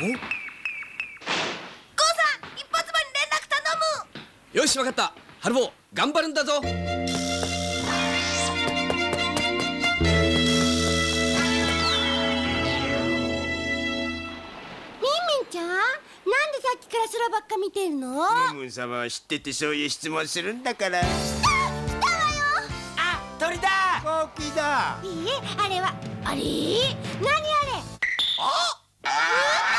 さん一発目に連絡頼む。よしわかった。ハルボー頑張るんだぞ。ちゃんなんでさっきから空ばっか見てるの？ムン様は知っててそういう質問するんだから。あ鳥だ。飛行機だいいえあれはあれ？何あれ？シェ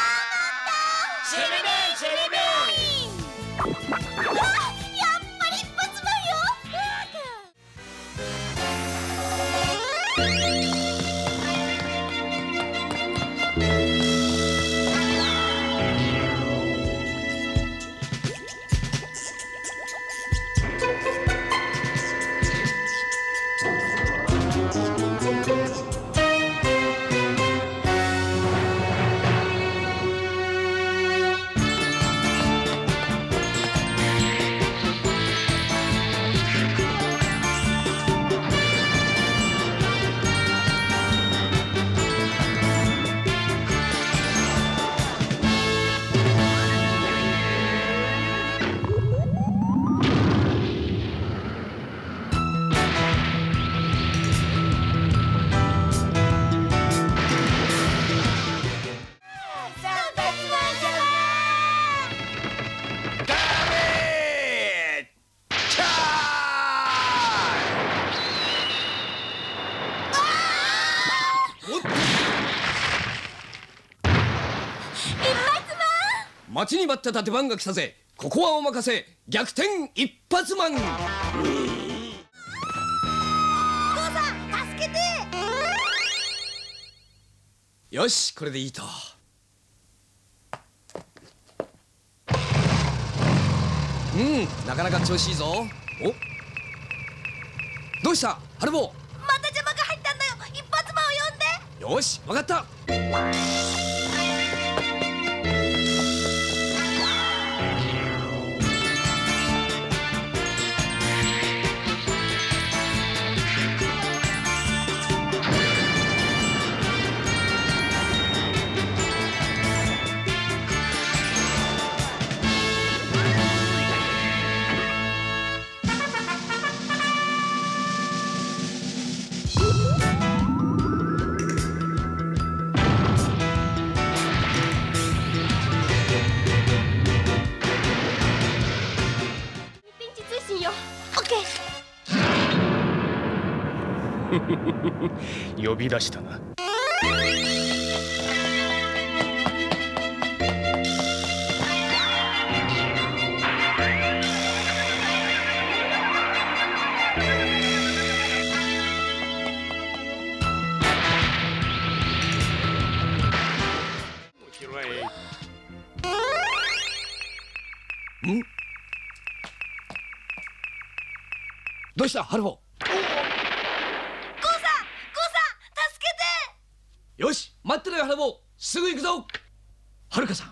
ちに待ってた出番が来たぜ。ここはお任せ。逆転一発マンよしこれでいいと。うんなかなか調子いいぞ。お。どうした？ハルボまた邪魔が入ったんだよ。一発目を呼んで。ーよしわかったび出したな。どうした？ハルボゴーさんゴーさん助けてよし待ってろよハルボーすぐ行くぞはるかさんゴーさんピンチだ大ピンチ応援頼むとふったはっん。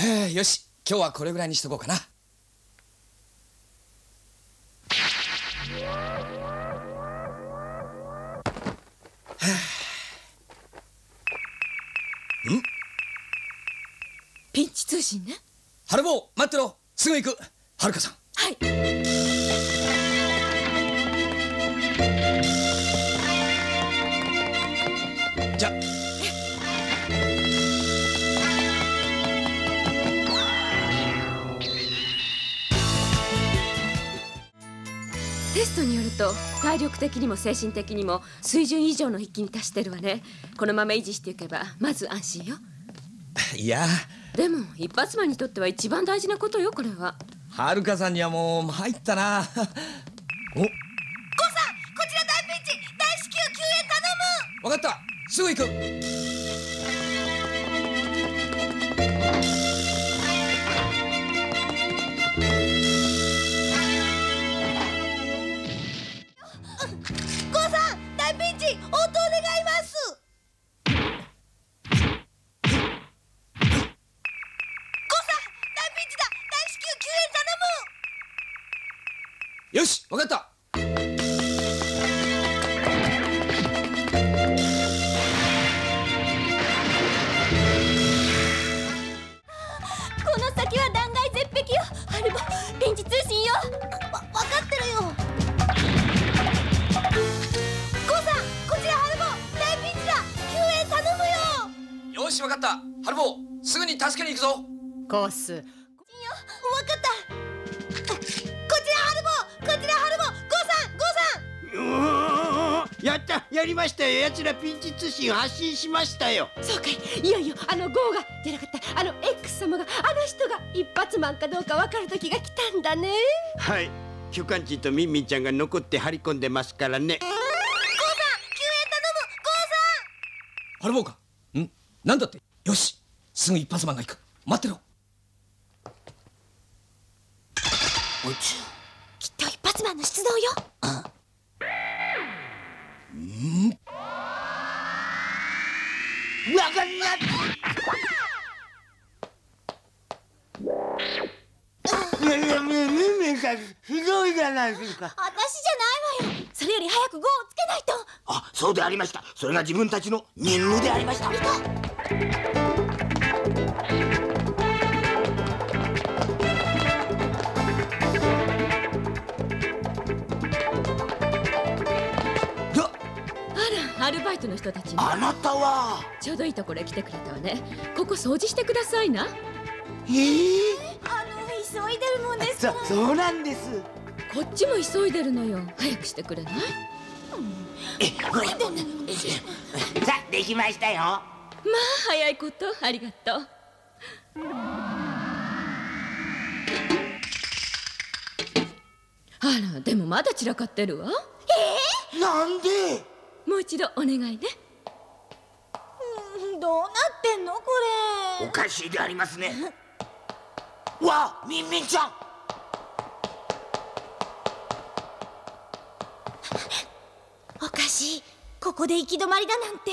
へえよし今日はこれぐらいにしとこうかなピンチ通信ねハルボー待ってろ。すぐ行く。はるかさん。はい。じゃ。テストによると体力的にも精神的にも水準以上の筆記に達してるわね。このまま維持していけばまず安心よいや。でも一発マンにとっては一番大事なことよこれは。はるかさんにはもう参ったな。お。ゴーさんこちら大ピンチ大至急救援頼む。わかった。すぐ行くよしわかった。この先は断崖絶壁よ。ハルボ臨時通信よ。わ分かってるよ。ゴーさんこちらハルボ大ピンチだ。救援頼むよ。よしわかった。ハルボすぐに助けに行くぞ。コース。よ。分かったやったやりましたよ。やつらピンチ通信発信しましたよ。そうかい。いよいよあのゴーがじゃなかったあの X 様があの人が一発マンかどうか分かる時が来たんだね。はい。巨漢人とミンミンちゃんが残って張り込んでますからね。ゴーさん救援頼むハルボか。ん？なんだって？よしすぐ一発マンが行く。待ってろ。ゴーさんきっと一発マンの出動よわかんなさんひどいじゃないですか。私じゃないわよ。それより早くゴーをつけないと。あそうでありました。それが自分たちの任務でありましたイトの人たちねあなたは。ちょうどいいところへ来てくれたわね。ここ掃除してくださいな。ええあの急いでるもんですそそうなんです。こっちも急いでるのよ。早くしてくれない？さあできましたよ。まあ早いこと。ありがとう。あらでもまだ散らかってるわ。なんで？もう一度お願いね。うんどうなってんのこれ。おかしいでありますね。わあみんみんちゃん。おかしいここで行き止まりだなんて。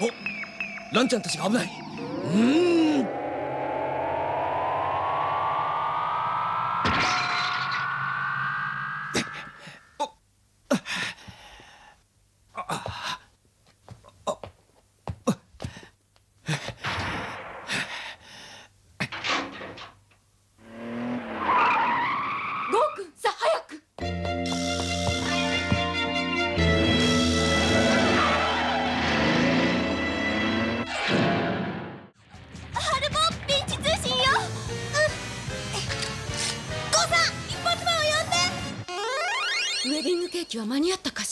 おランちゃんたちが危ない。ゴ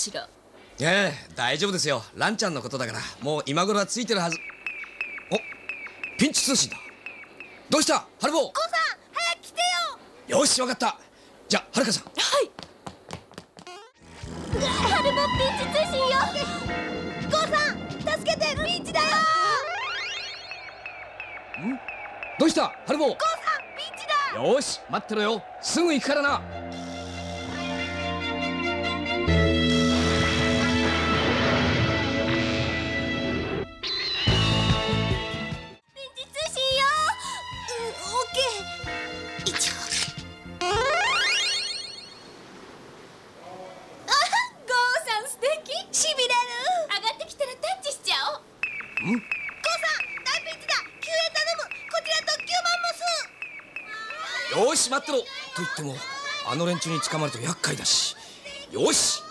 しらええ大丈夫ですよ。ランちゃんのことだから。もう今頃はついてるはず。おピンチ通信だ。どうした？ハルボゴーさん早く来てよ。よしわかった。じゃあはるかさん。はい。ハルボピンチ通信よ。ゴーさん助けて。ピンチだよ。どうした？ハルボゴーさんピンチだ。よし待ってろよ。すぐ行くからなーさん大ピンチだ。救援頼む。こちら特急マンモス。よし待ってろ。と言ってもあの連中に捕まると厄介だし。よし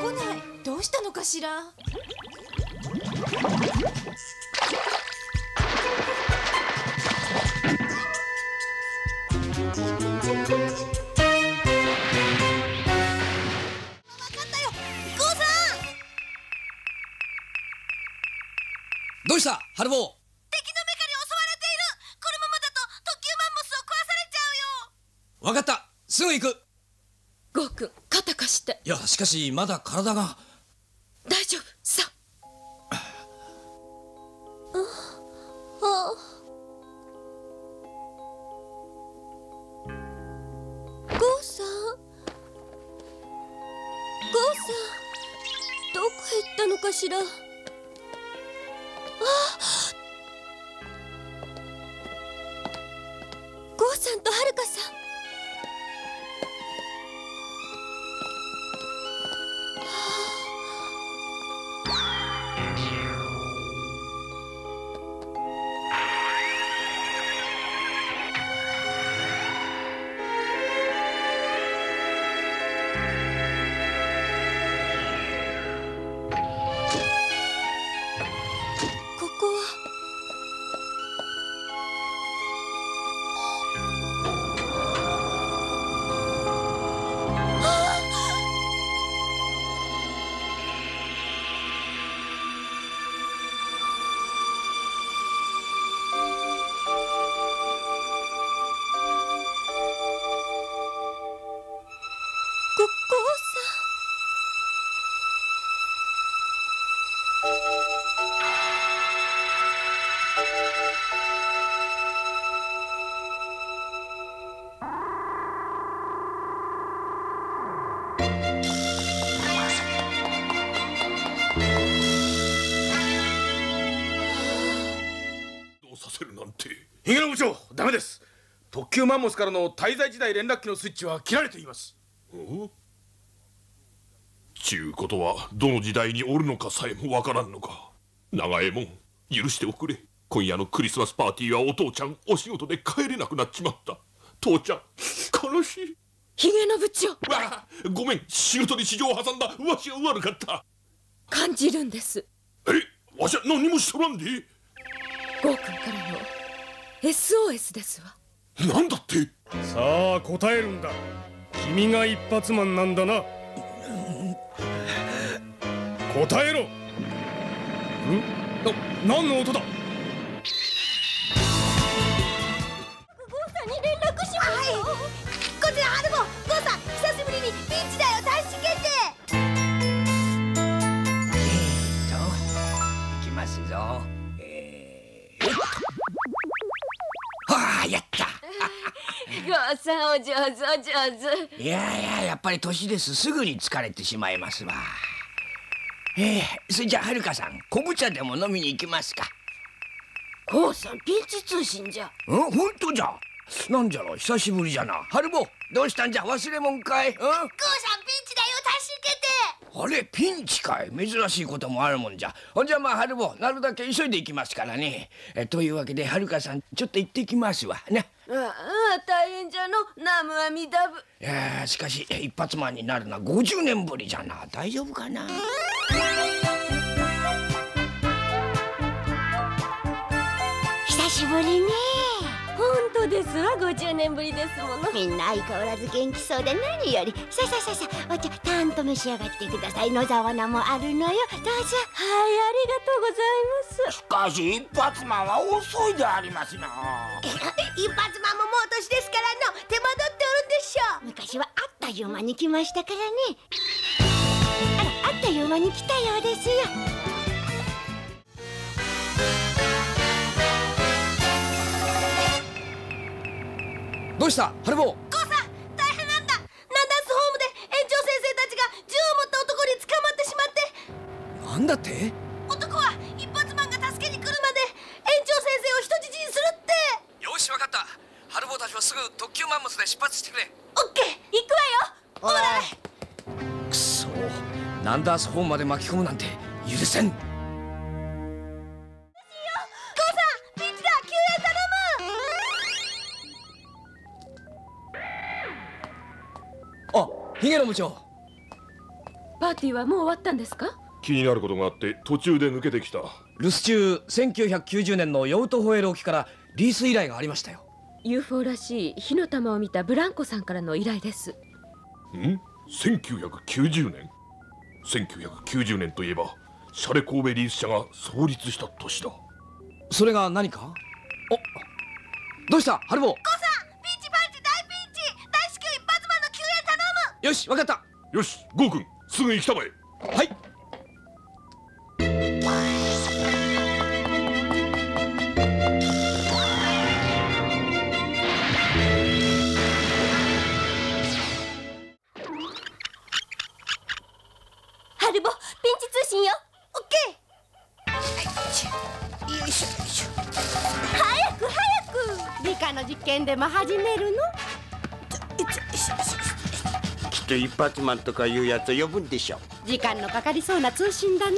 こない。どうしたのかしら？どうした？ハルボ敵のメカに襲われている。このままだと特急マンモスを壊されちゃうよ。わかった。すぐ行くゴーくん肩貸していやしかしまだ体が。大丈夫さ。ゴーさん。ゴーさんどこへ行ったのかしら。させるなんて。ヒゲの部長ダメです。特急マンモスからの滞在時代連絡機のスイッチは切られています。ちゅうことはどの時代におるのかさえもわからんのか。長右衛門許しておくれ。今夜のクリスマスパーティーはお父ちゃんお仕事で帰れなくなっちまった。父ちゃん悲しい。ヒゲの部長。わあごめん。仕事で市場を挟んだ。わしが悪かった。感じるんです。えわしは何もしとらんでゴーくんからの SOS ですわ。なんだって？さあ答えるんだ。君が一発マンなんだな。答えろ。ん？な何の音だ？ゴーさんに連絡しますよ、こちらハルボ。ゴーさん久しぶりにピンチだよあやった。ゴーさんお上手お上手。いやいややっぱり年です。すぐに疲れてしまいますわ。ええそれじゃあはるかさん昆布茶でも飲みに行きますか。ゴーさんピンチ通信じゃ。うん本当じゃ。なんじゃろ久しぶりじゃな。はるぼどうしたんじゃ？忘れもんかい？うん？ゴーさんピンチだよ大使決定あれピンチかい。珍しいこともあるもんじゃ。ほんじゃまあ春坊なるだけ急いで行きますからね。えというわけではるかさんちょっと行ってきますわ。ね。ああ大変じゃの。ナムアミダブいやーしかし一発マンになるのは50年ぶりじゃな。大丈夫かな？久しぶりね本当です。わ50年ぶりですもの。みんな相変わらず元気そうで何より。さあさあさあさあお茶たんと召し上がってください。野沢菜もあるのよ。どうぞ。はいありがとうございますしかし一発マンは遅いでありますな一発マンももう年ですからの手間取っておるんでしょう。昔はあっという間に来ましたからね。あらあっという間に来たようですよどうした？ハルボゴーさん大変なんだ。ナンダースホームで園長先生たちが銃を持った男に捕まってしまって。なんだって？男は一発マンが助けに来るまで園長先生を人質にするって。よしわかった。ハルボたちはすぐ特急マンモスで出発してくれ。オッケー行くわよ。ほらくそナンダースホームまで巻き込むなんて許せんヒゲの部長。パーティーはもう終わったんですか？気になることがあって途中で抜けてきた。留守中1990年のヨウトホエール沖からリース依頼がありましたよ。UFO らしい火の玉を見たブランコさんからの依頼です。ん？1990年？1990年といえばシャレ神戸リース社が創立した年だ。それが何か？おどうした？ハルボさよしわかった。よしゴーくんすぐ行きたまえ。はい。ハルボピンチ通信よ。オッケー。よいしょよいしょ。早く早く。理科の実験でも始めるの？きっと一発マンとかいうやつを呼ぶんでしょ。時間のかかりそうな通信だね。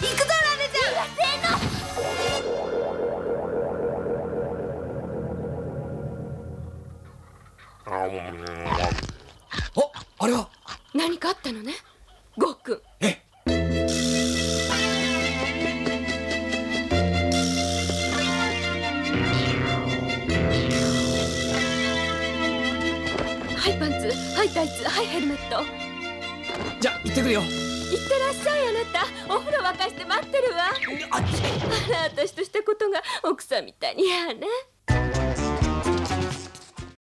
行くぞラメちゃんせーの。おあれは？何かあったのね。ゴーくんははいタイツはいヘルメット。じゃあ行ってくるよ。行ってらっしゃいあなた。お風呂沸かして待ってるわ。あら私としたことが奥さんみたいにやね